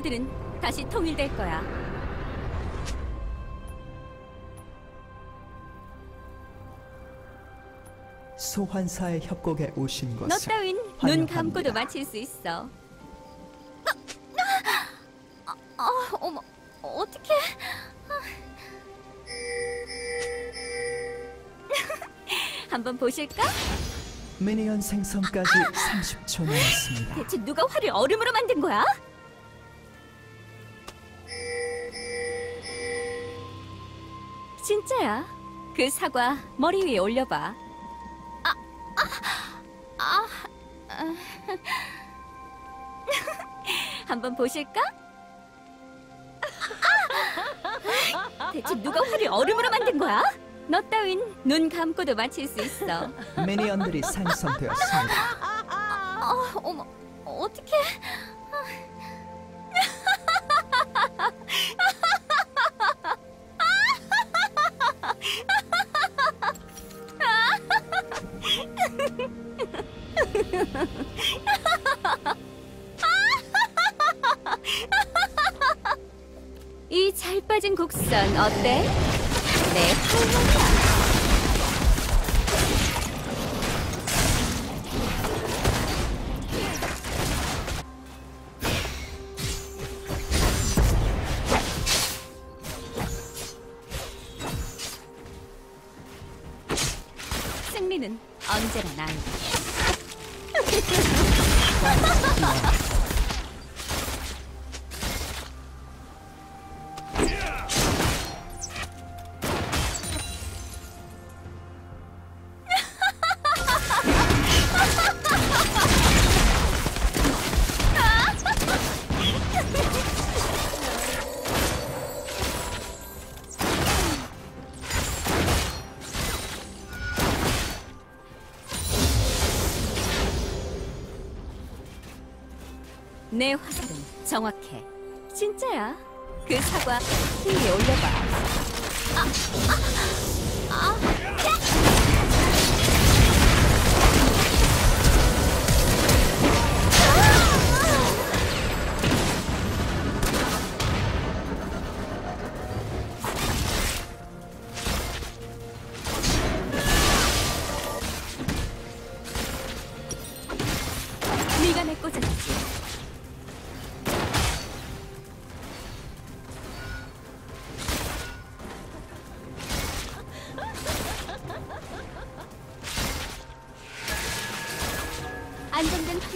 프레이어들은 다시 통일될 거야. 소환사의 협곡에 오신 너 것을 따윈 눈 환영합니다. 감고도 맞힐 수 있어. 아, 어머, 어떡해. 한번 보실까? 미니언 생성까지 30초 남았습니다. 대체 누가 화를 얼음으로 만든 거야? 진짜야. 그 사과 머리 위에 올려봐. 아, 아, 아, 아. 한번 보실까? 아! 대체 누가 화를 얼음으로 만든 거야? 너 따윈 눈 감고도 맞힐 수 있어. 미니언들이 생성되었습니다. 아, 어머, 어떡해. 곡선 어때? 내 활력이야.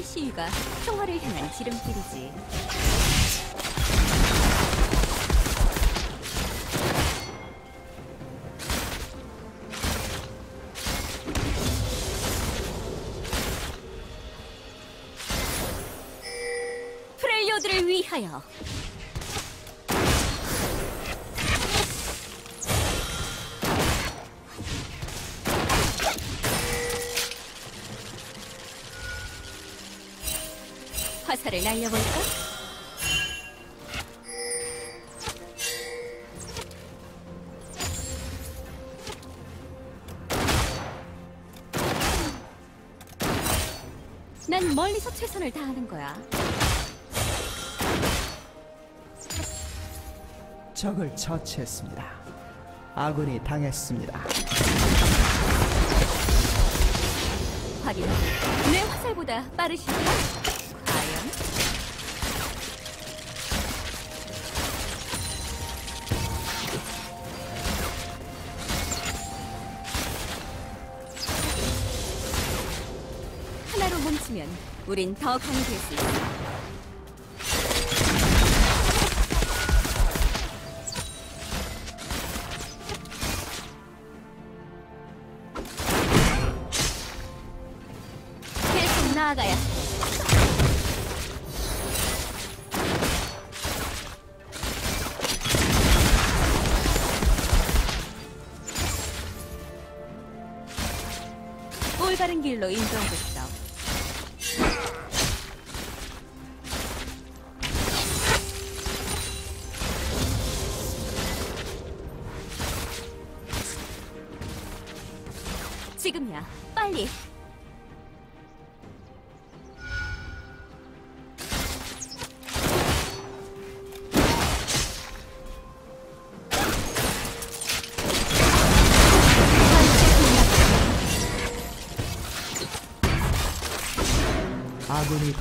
시위가 평화를 향한 지름길이지. 날려볼까? 난 멀리서 최선을 다하는 거야. 적을 처치했습니다. 아군이 당했습니다. 확인. 내 화살보다 빠르실까? 과연? 뭉치면 우린 더 강해질 수 있어.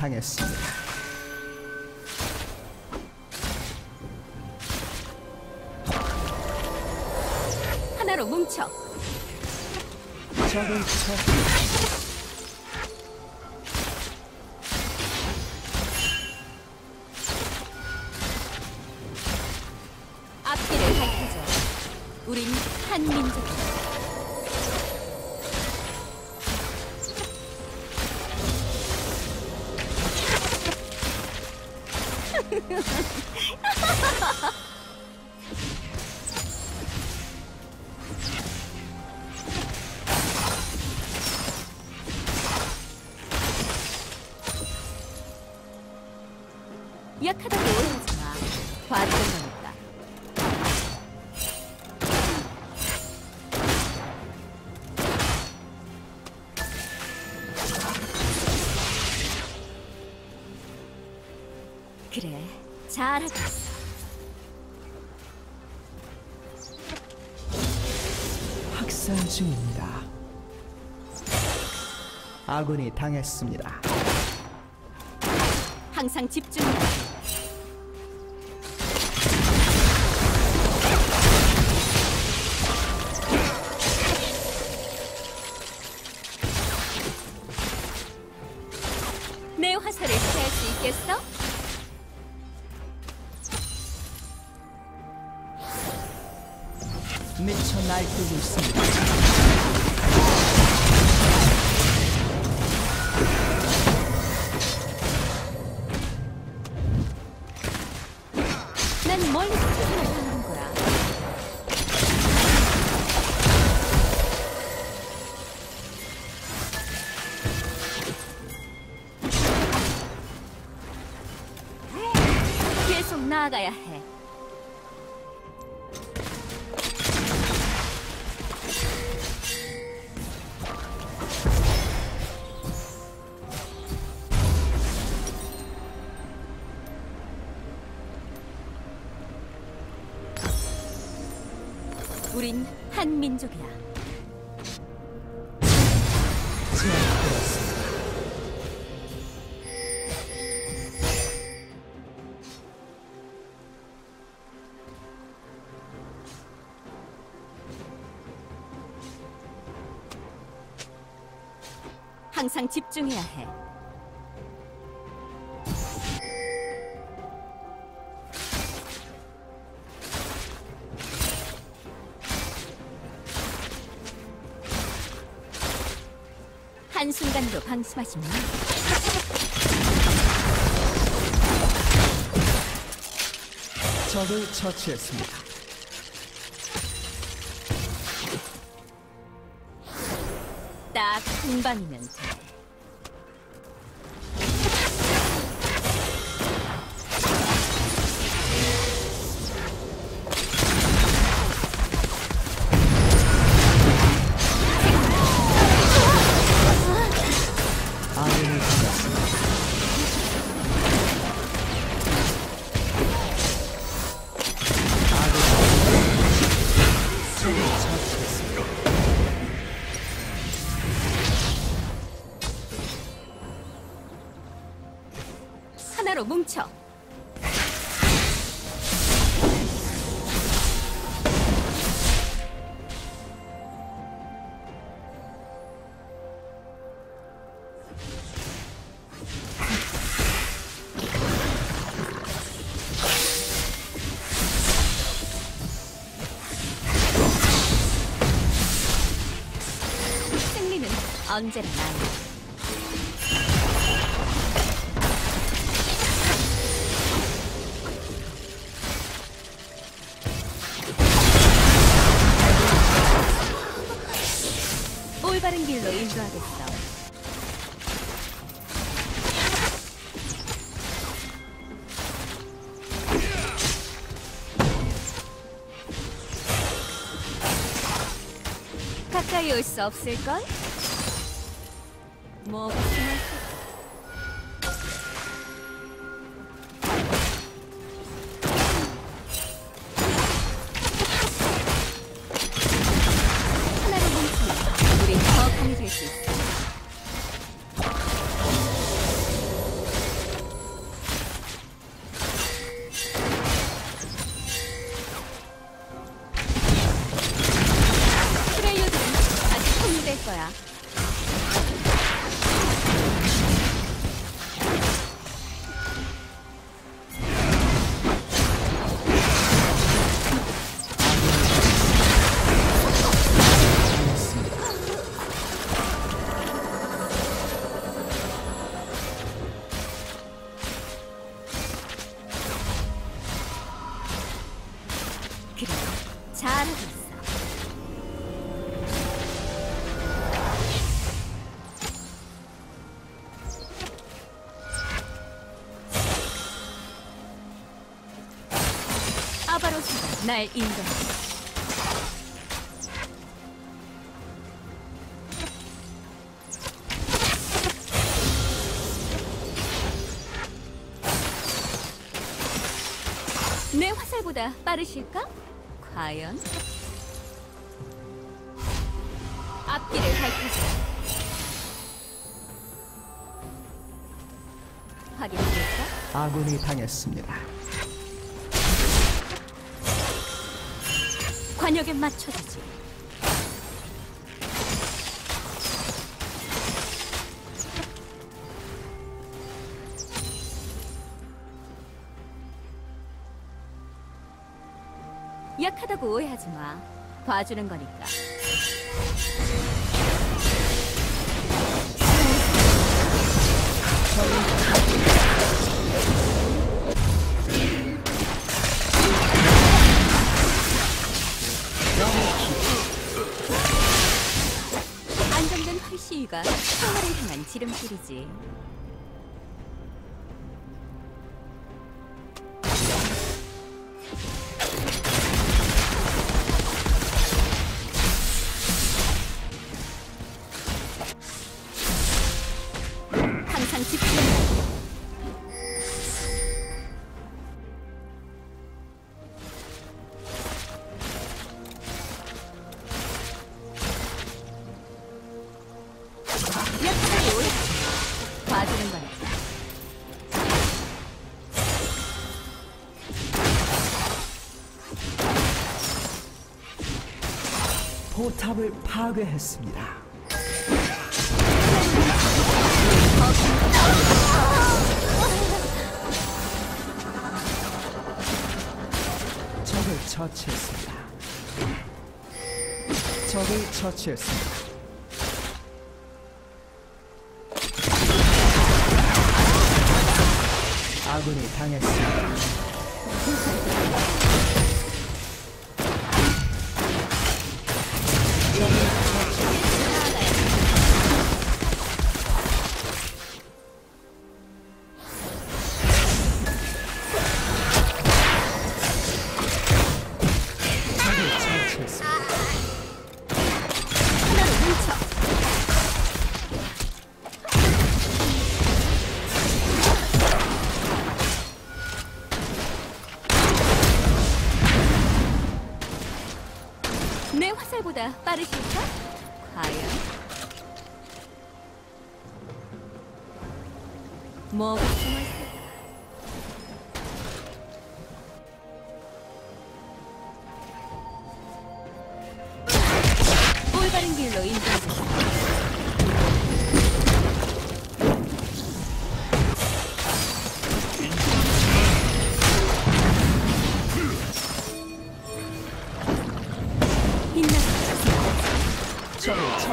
당했습니다. 하나로 뭉쳐. 적을 처치. 앞길을 밝혀줘. 우린 한 민족이다. 학살 중입니다. 아군이 당했습니다. 항상 집중 난 집중해야 해. 한순간도 방심하지 마. 적을 처치했습니다. 딱한 방이면 돼. 언제나. 올바른 길로 인도하겠어. 가까이 올 수 없을걸? 뭐가 숨어있을까? 날 인도해. 내 화살보다 빠르실까? 과연? 앞길을 밝히자. 확인해볼까? 아군이 당했습니다. 관역에 맞춰주지. 약하다고 오해하지 마. 봐주는 거니까. 지름길이지. 포탑을 파괴했습니다. 적을 처치했습니다. 적을 처치했습니다. 아군이 당했습니다.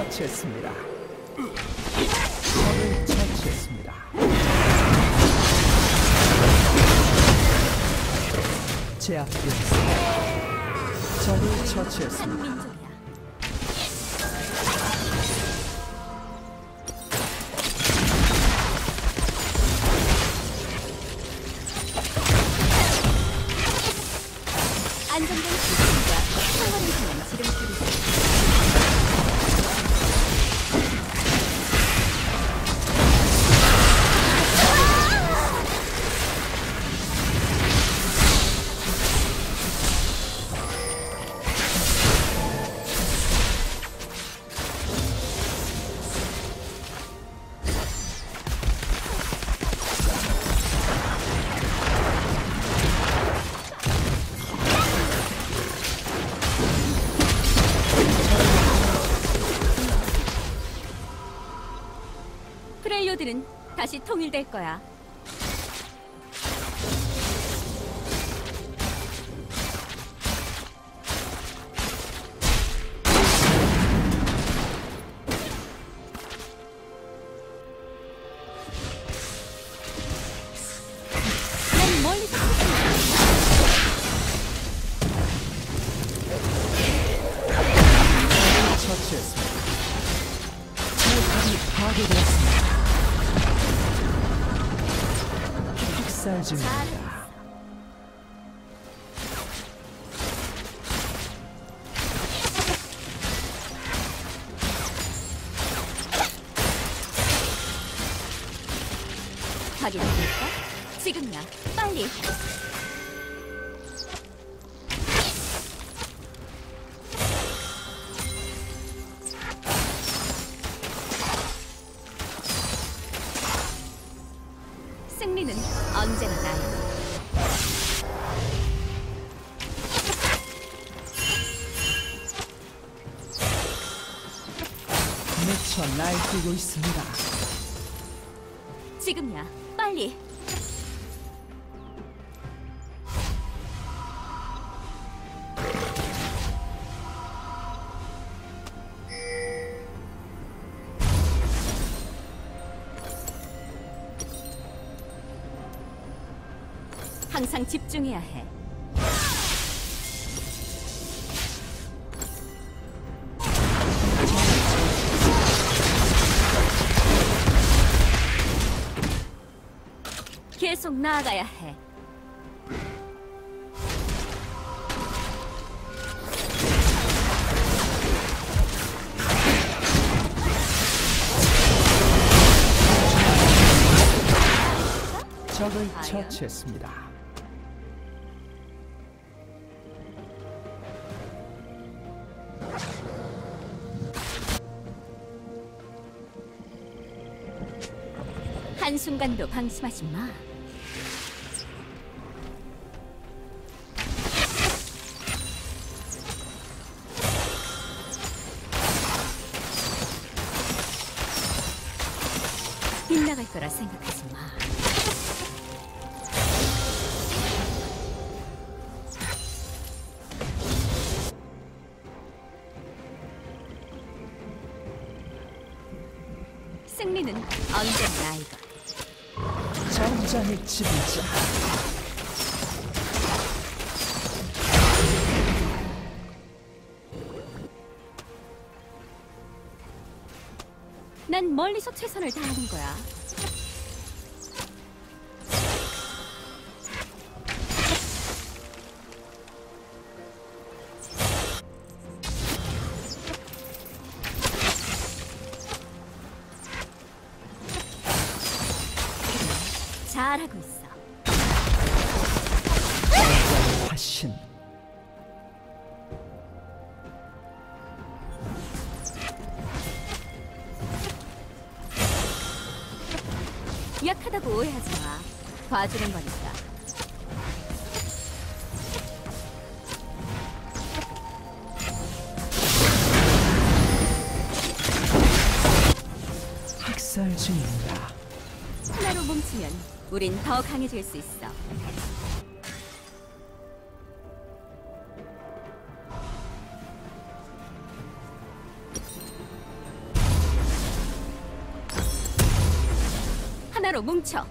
처치했습니다. 적을 처치했습니다. 제압되었습니다. 적을 처치했습니다. 통일될 거야. 빠집니다. 확인하니까 지금이야. 빨리. 뛰고 있습니다. 지금이야, 빨리. 항상 집중해야 해. 계속 나아가야 해. 적을? 처치했습니다. 한순간도 방심하지 마. 빗나갈 거라 생각하지 마. 승리는 언제나 나이가. 전장의 지배자. 난 멀리서 최선을 다하는 거야. 잘하고 있어. 화신. 약하다고 오해하지 마. 봐주는 거니까. 우린 더 강해질 수 있어. 하나로 뭉쳐.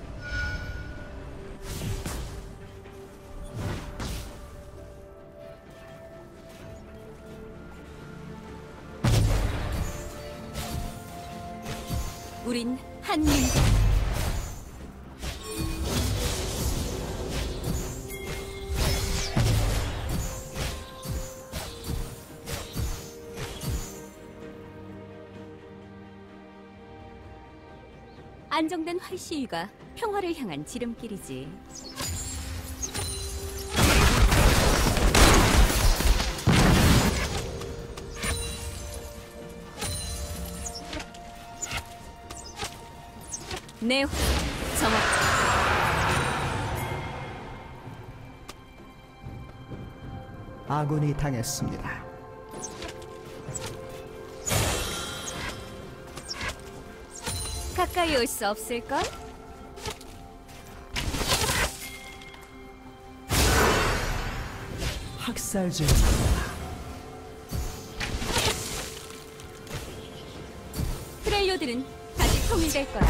우린 한민 활 시위가 평화를 향한 지름길이지. 내 화- 정확. 아군이 당했습니다. 가까이 올 수 없을걸? 학살 중입니다. 트레이어들은 다시 통일될 거야.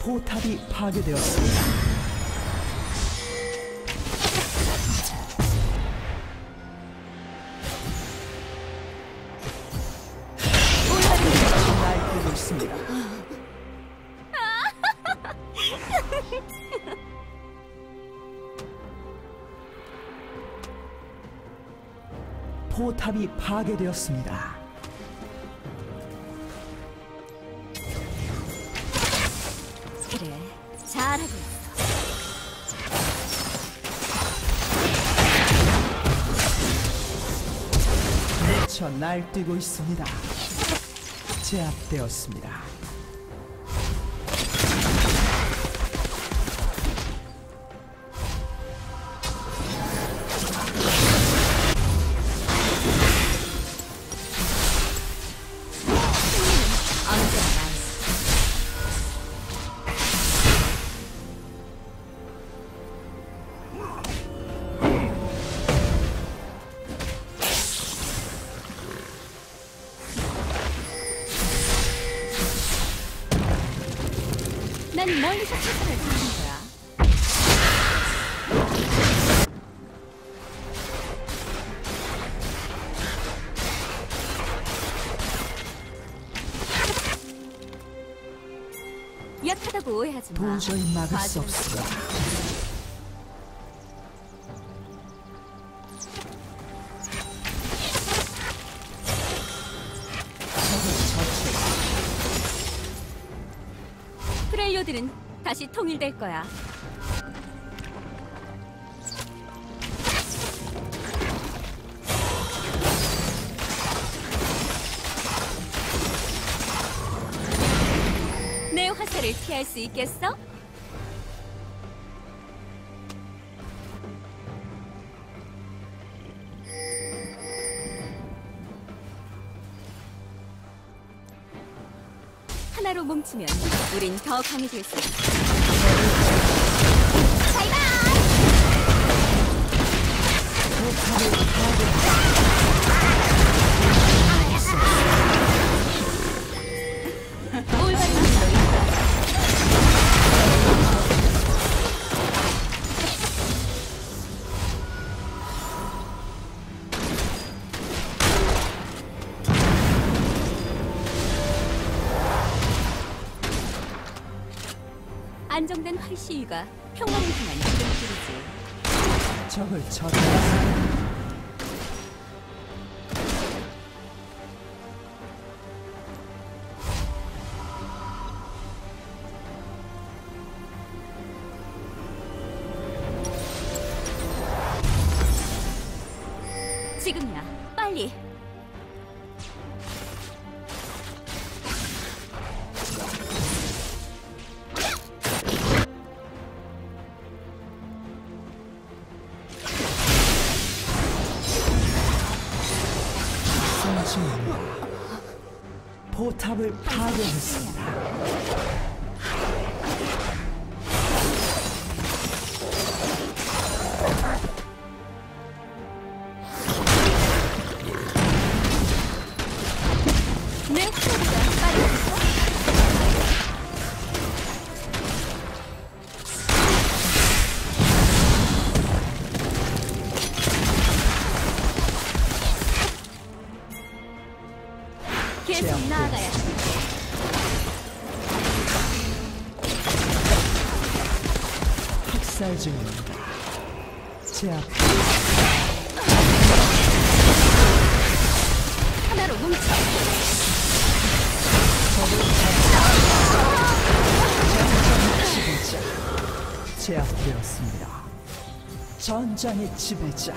포탑이 파괴되었습니다. 파괴되었습니다. 그래, 잘하고 있어. 네. 미쳐 날뛰고 있습니다. 제압되었습니다. 난 멀리서 최선을 다하는 거야. 약하다고 오해하지 마. 도저히 막을 수 없습 다시 통일될 거야. 내 화살을 피할 수 있겠어? 하나로 뭉치면 우린 더 강해질 수 있어. 올바 시위가 평화를 향한 기름길이지. 적을 처치했 포 제압 하나로 뭉쳐. 지배자 제압되었습니다. 전장의 지배자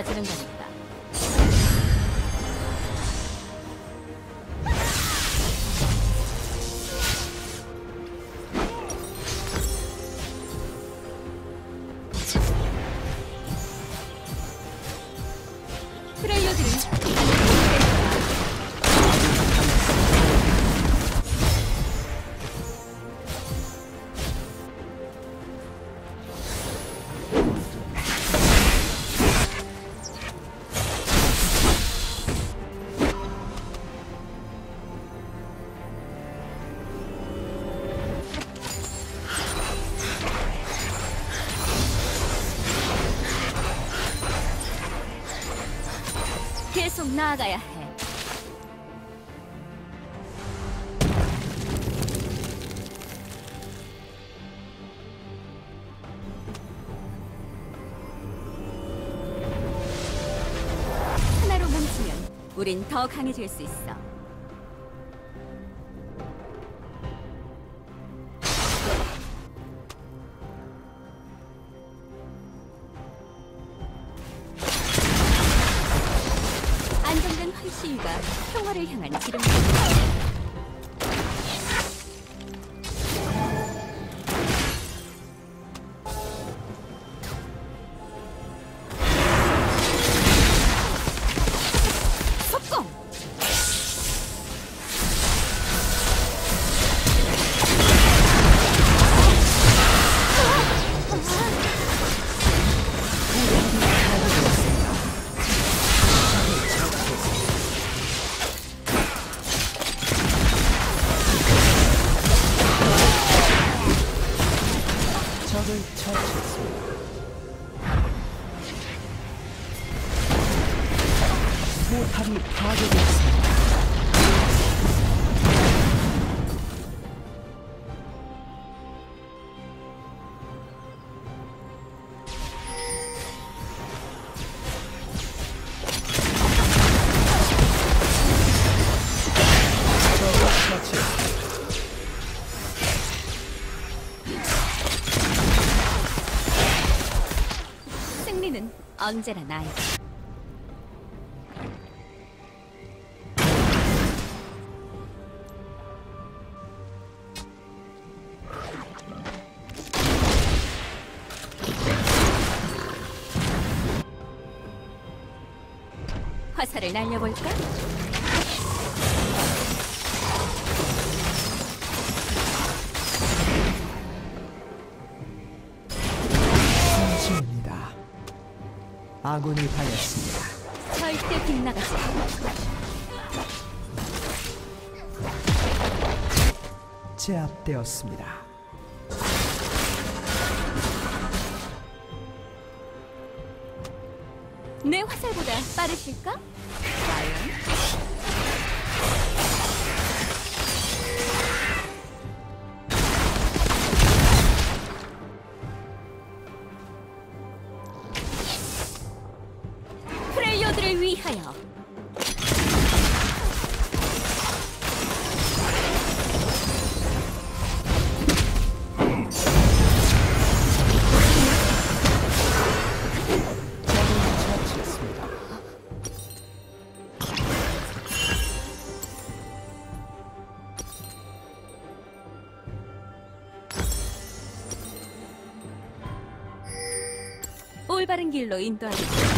빠지는 겁니 다. 나아가야 해. 하나로 뭉치면 우린 더 강해질 수 있어. 언제나 나의 화살을 날려볼까? 아군이 당했습니다. 절대 빗나가지 제압되었습니다. 내 화살보다 빠르실까? intento.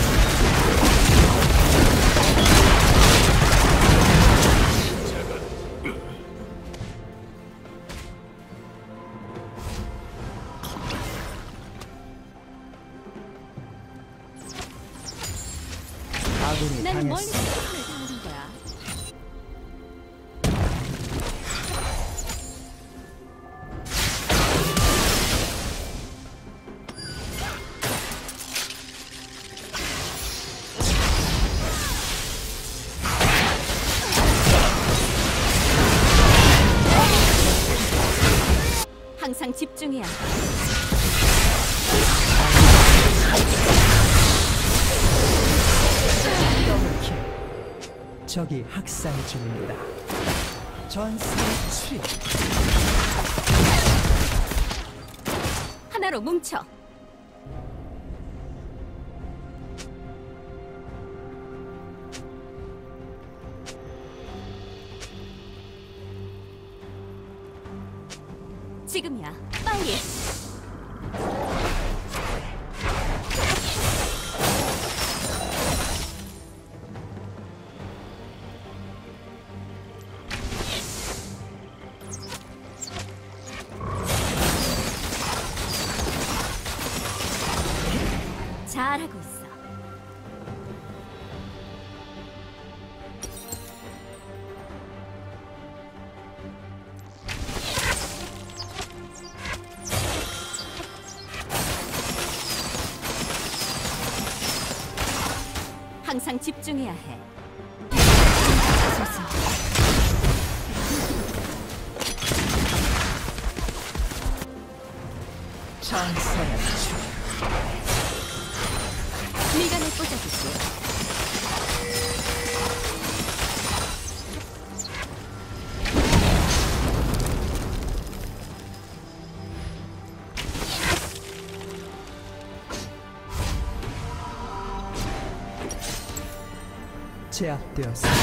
항상 집중해야 해. 더블킬. 적이 학살 중입니다. 전사 출입. 하나로 뭉쳐. 지금이야. 빨리. 제압되었습니다.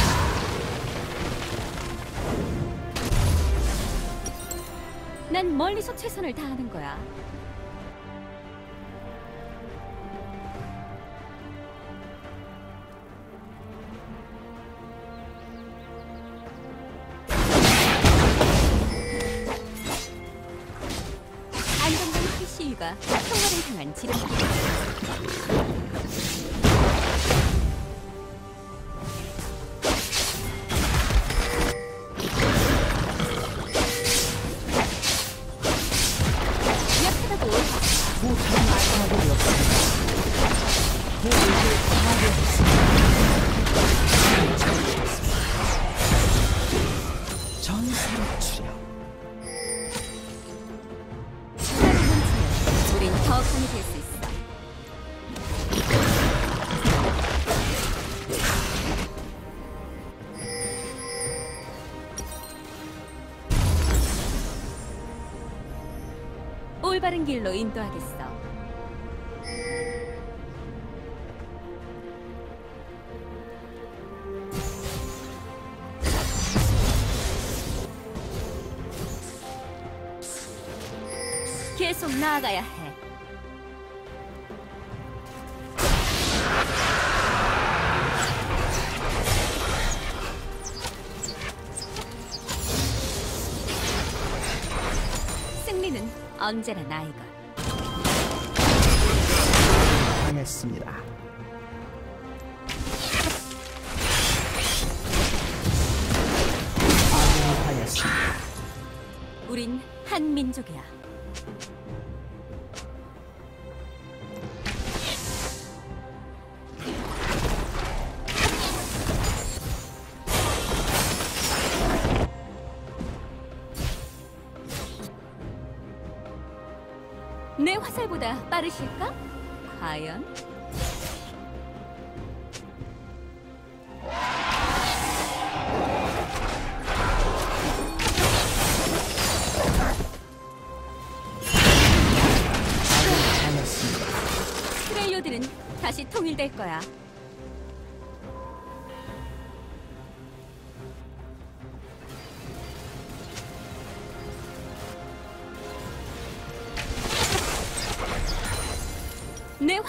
난 멀리서 최선을 다하는 거야. 길로 인도하겠어. 계속 나아가야 해. 언제나 나이가. 당했습니다. 아군이 당했습니다. 우린 한 민족이야. 빠르실까? 과연? 다시 통일될 거야.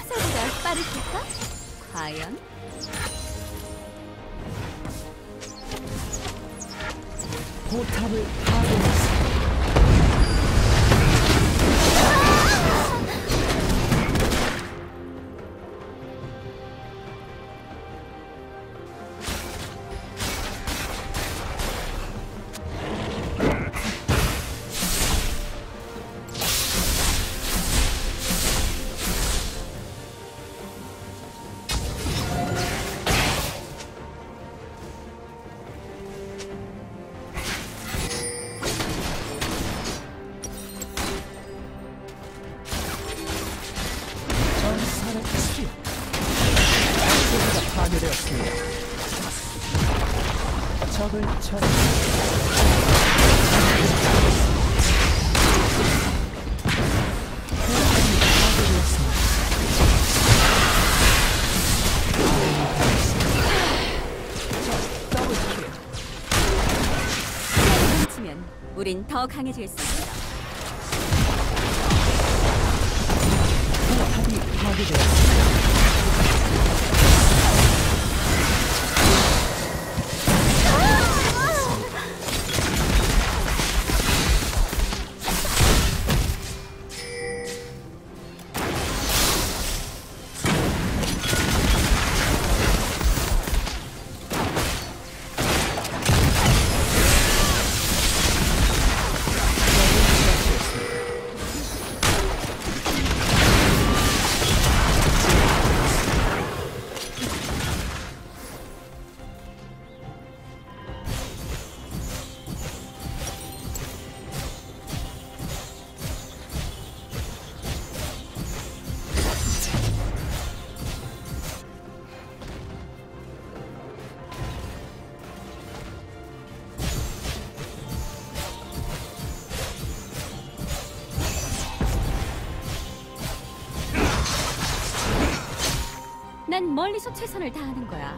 화살보다 빠르실까? 과연? 포탑을 파괴 더 강해질 수 멀리서 최선을 다하는 거야.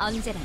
언제나.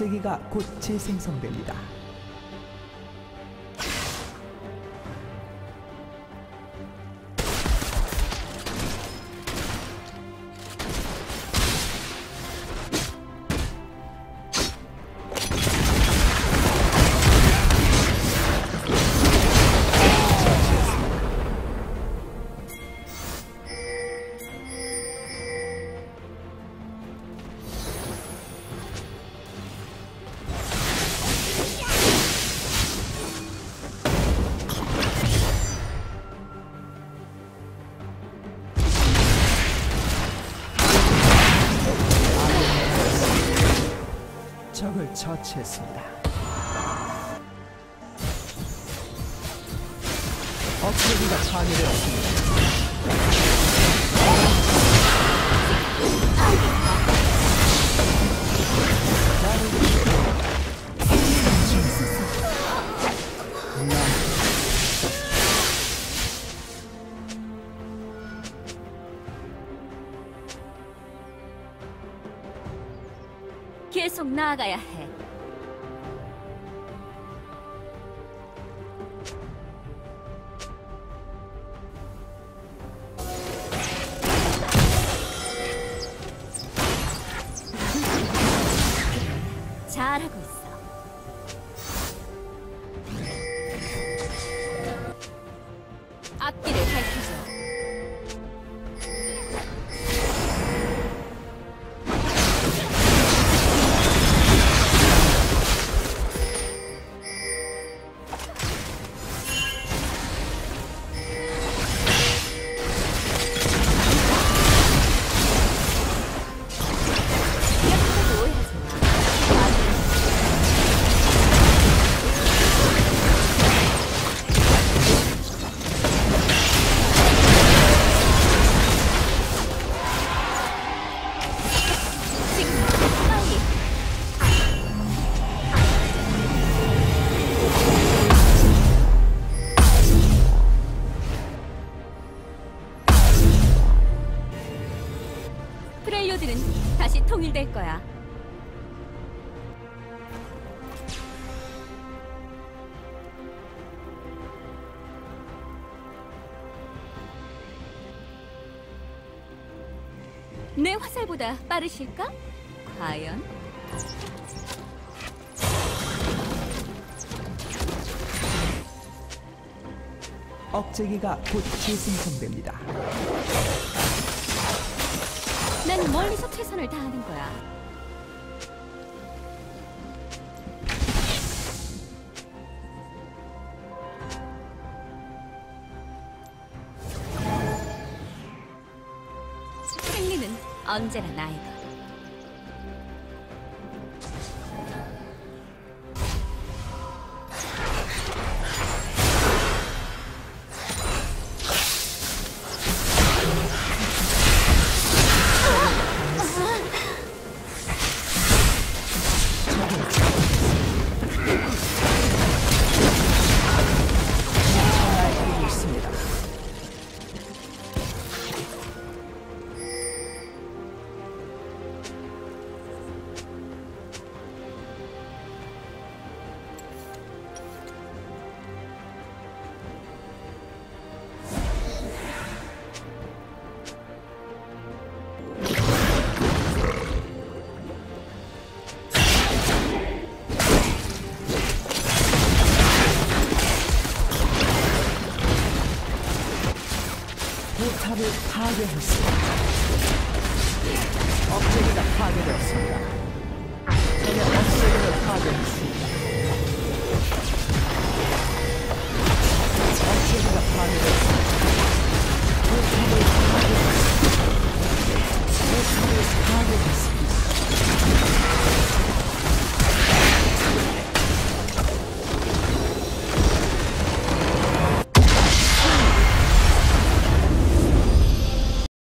짝재기가 곧 재생성됩니다. 처치했습니다. 억제기가 파괴되었습니다. 계속 나아가야 해. 빠르실까? 과연? 억제기가 곧 재생성됩니다. 난 멀리서 최선을 다하는 거야. 승리는 언제나 나이